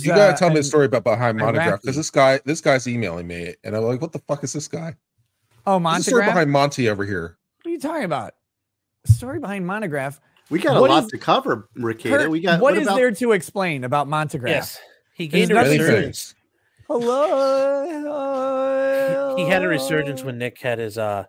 You gotta tell me a story about behind Montagraph because this guy, this guy's emailing me, and I'm like, "What the fuck is this guy?" Oh, What's story behind Monty over here. What are you talking about? Story behind Montagraph. We got a lot is- to cover, Rekieta. We got what what is about there to explain about Montagraph? Yes, he There's gained a nothing Many to- resurgence. things. Hello. He had a resurgence when Nick had his uh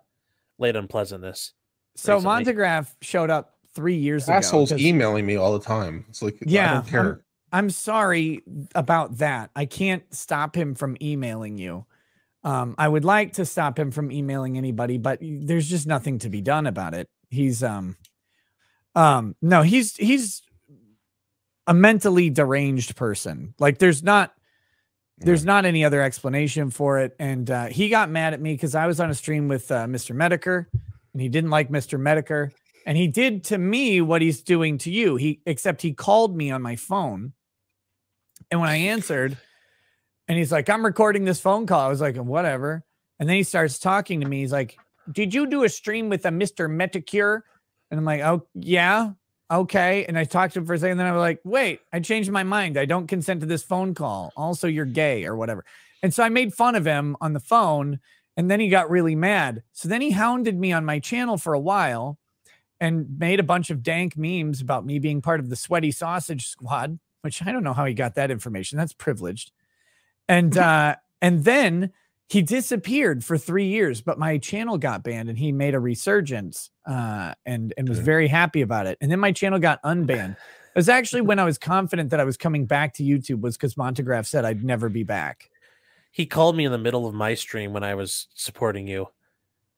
late unpleasantness. So recently. Montagraph showed up three years ago. Assholes ago. 'cause- emailing me all the time. It's like, Yeah, I don't care. I'm sorry about that. I can't stop him from emailing you. Um, I would like to stop him from emailing anybody, but there's just nothing to be done about it. He's um um no, he's he's a mentally deranged person. Like there's not there's not any other explanation for it. And uh, he got mad at me because I was on a stream with uh, Mr. Metokur, and he didn't like Mr. Metokur, and he did to me what he's doing to you. He except he called me on my phone, and when I answered, and he's like, "I'm recording this phone call," I was like, "Whatever." And then he starts talking to me. He's like, "Did you do a stream with a Mr. Metokur?" And I'm like, "Oh yeah." Okay. And I talked to him for a second. Then I was like, wait, I changed my mind. I don't consent to this phone call. Also, you're gay or whatever. And so I made fun of him on the phone. And then he got really mad. So then he hounded me on my channel for a while and made a bunch of dank memes about me being part of the sweaty sausage squad, which I don't know how he got that information. That's privileged. And uh, and then he disappeared for three years, but my channel got banned and he made a resurgence uh, and and was very happy about it. And then my channel got unbanned. It was actually when I was confident that I was coming back to YouTube was because Montagraph said I'd never be back. He called me in the middle of my stream when I was supporting you.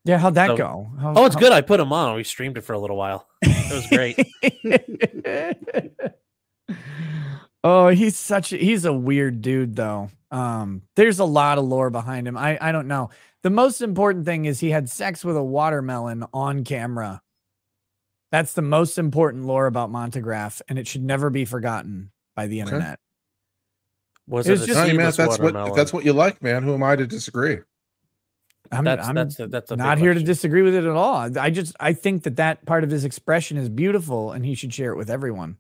Yeah, how'd that So- go? How- Oh, it's how- good. I put him on. We streamed it for a little while. It was great. oh, he's such a, he's a weird dude though. Um, there's a lot of lore behind him. I I don't know. The most important thing is he had sex with a watermelon on camera. That's the most important lore about Montagraph, and it should never be forgotten by the Okay. internet. Was It it, was a just- No, man, seedless if that's what if watermelon? that's what you like, man. Who am I to disagree? I'm, that's I'm that's the, that's a big not here to disagree with it at all. I just I think that that part of his expression is beautiful, and he should share it with everyone.